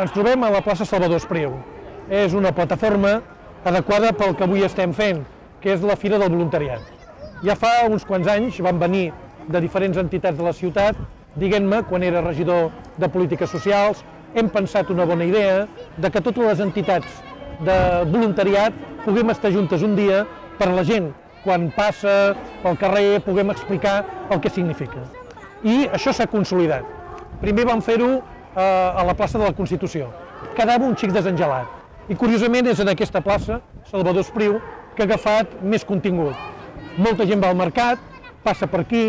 Ens trobem a la plaça Salvador Espriu. És una plataforma adequada pel que avui estem fent, que és la Fira del Voluntariat. Ja fa uns quants anys van venir de diferents entitats de la ciutat, diguent-me, quan era regidor de Polítiques Socials, hem pensat una bona idea de que totes les entitats de voluntariat puguem estar juntes un dia per a la gent, quan passa pel carrer puguem explicar el que significa. I això s'ha consolidat. Primer vam fer-ho a la plaça de la Constitució. Quedava un xic desengelat. I curiosament és en aquesta plaça, Salvador Espriu, que ha agafat més contingut. Molta gent va al mercat, passa per aquí,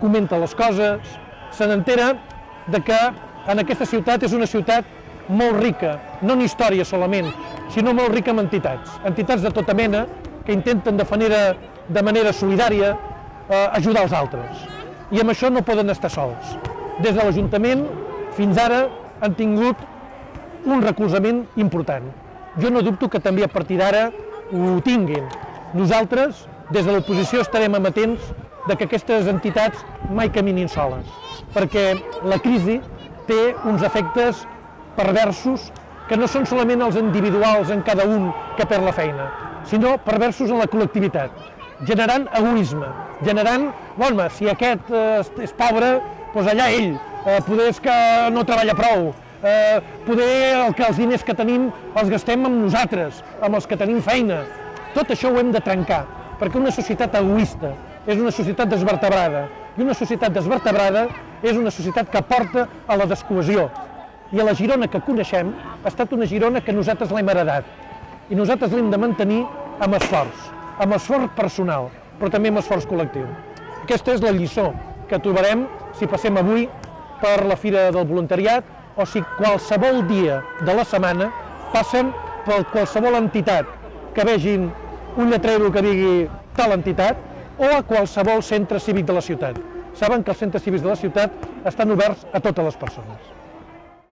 comenta les coses, se n'entera de que en aquesta ciutat és una ciutat molt rica, no en història solament, sinó molt rica en entitats. Entitats de tota mena que intenten de manera, de manera solidària eh, ajudar els altres. I amb això no poden estar sols. Des de l'Ajuntament fins ara han tingut un recolzament important. Jo no dubto que també a partir d'ara ho tinguin. Nosaltres, des de l'oposició, estarem amatents de que aquestes entitats mai caminin soles, perquè la crisi té uns efectes perversos que no són solament els individuals en cada un que perd la feina, sinó perversos en la col·lectivitat, generant egoisme, generant, bueno, si aquest eh, és pobre, doncs allà ell, eh, poder és que no treballa prou, eh, poder el que els diners que tenim els gastem amb nosaltres, amb els que tenim feina. Tot això ho hem de trencar, perquè una societat egoista és una societat desvertebrada, i una societat desvertebrada és una societat que porta a la descohesió. I a la Girona que coneixem ha estat una Girona que nosaltres l'hem heredat, i nosaltres l'hem de mantenir amb esforç, amb esforç personal, però també amb esforç col·lectiu. Aquesta és la lliçó que trobarem si passem avui per la Fira del Voluntariat o si qualsevol dia de la setmana passen per qualsevol entitat que vegin un lletrero que digui tal entitat o a qualsevol centre cívic de la ciutat. Saben que els centres cívics de la ciutat estan oberts a totes les persones.